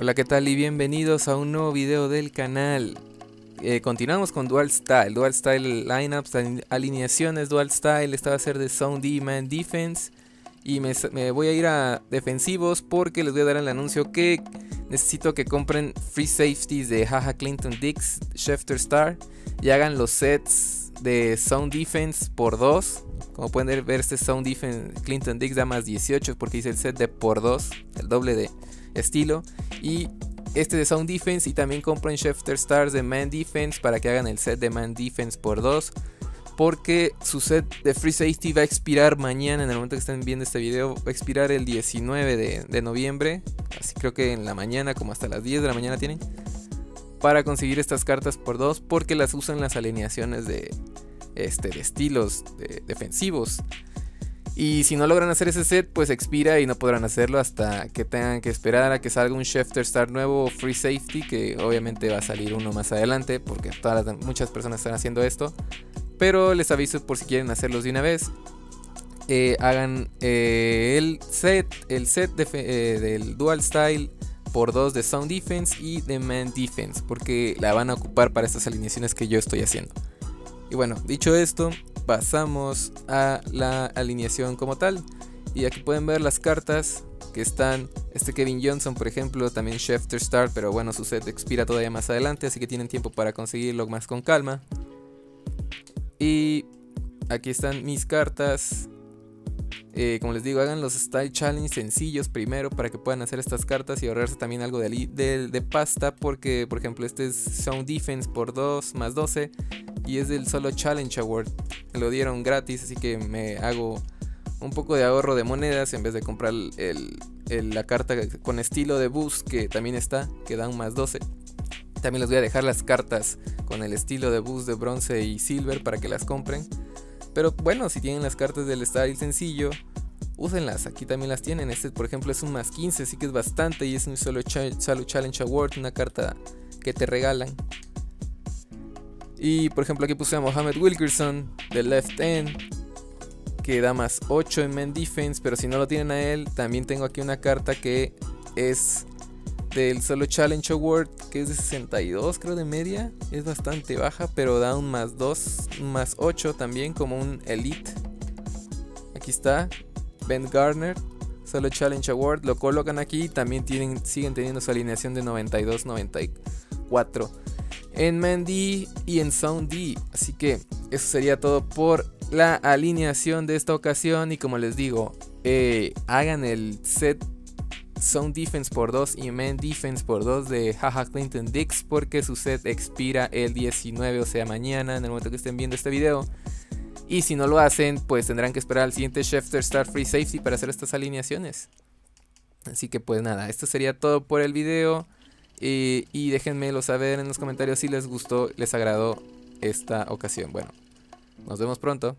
Hola, ¿qué tal? Y bienvenidos a un nuevo video del canal. Eh, continuamos con Dual Style, Dual Style Lineups, alineaciones Dual Style. Esta va a ser de Sound D Man Defense. Y me, voy a ir a defensivos porque les voy a dar el anuncio que necesito que compren free safeties de Jaja Clinton Dix, Schefter Star y hagan los sets de Sound Defense por 2. Como pueden ver, este Sound Defense Clinton Dix da más 18 porque hice el set de por 2, el doble de estilo. Y este de Sound Defense y también compren Shifter Stars de Man Defense para que hagan el set de Man Defense por 2. Porque su set de Free Safety va a expirar mañana, en el momento que estén viendo este video, va a expirar el 19 de, noviembre. Así creo que en la mañana, como hasta las 10 de la mañana tienen. Para conseguir estas cartas por 2 porque las usan las alineaciones de, este, de estilos defensivos. Y si no logran hacer ese set, pues expira y no podrán hacerlo hasta que tengan que esperar a que salga un Shifter Star nuevo Free Safety, que obviamente va a salir uno más adelante, porque todas muchas personas están haciendo esto. Pero les aviso por si quieren hacerlos de una vez. Eh, hagan eh, el set, el set eh, del Dual Style por dos de Sound Defense y de Man Defense, porque la van a ocupar para estas alineaciones que yo estoy haciendo. Y bueno, dicho esto, pasamos a la alineación como tal. Y aquí pueden ver las cartas que están. Este Kevin Johnson, por ejemplo, también Schefter Star, pero bueno, su set expira todavía más adelante, así que tienen tiempo para conseguirlo más con calma. Y aquí están mis cartas. Eh, como les digo, hagan los Style Challenge sencillos primero para que puedan hacer estas cartas y ahorrarse también algo de, de, de pasta. Porque, por ejemplo, este es Sound Defense por 2 más 12 y es del solo Challenge Award. Lo dieron gratis, así que me hago un poco de ahorro de monedas en vez de comprar la carta con estilo de boost que también está, que da un más 12. También les voy a dejar las cartas con el estilo de boost de bronce y silver para que las compren. Pero bueno, si tienen las cartas del style sencillo, úsenlas. Aquí también las tienen. Este, por ejemplo, es un más 15, así que es bastante. Y es un solo, solo Challenge Award, una carta que te regalan. Y por ejemplo aquí puse a Mohamed Wilkerson de left end. Que da más 8 en man defense. Pero si no lo tienen a él, también tengo aquí una carta que es del solo Challenge Award. Que es de 62 creo de media. Es bastante baja. Pero da un más 2, un más 8 también como un Elite. Aquí está. Ben Garner. Solo Challenge Award. Lo colocan aquí. También tienen, siguen teniendo su alineación de 92-94 en Mandy y en Sound D. Así que eso sería todo por la alineación de esta ocasión. Y como les digo, eh, hagan el set Sound Defense por 2 y Man Defense por 2 de Jaja Clinton Dix porque su set expira el 19, o sea mañana, en el momento que estén viendo este video. Y si no lo hacen, pues tendrán que esperar al siguiente Shifter Star Free Safety para hacer estas alineaciones. Así que pues nada, esto sería todo por el video. Y, y déjenmelo saber en los comentarios si les gustó, les agradó esta ocasión. Bueno, nos vemos pronto.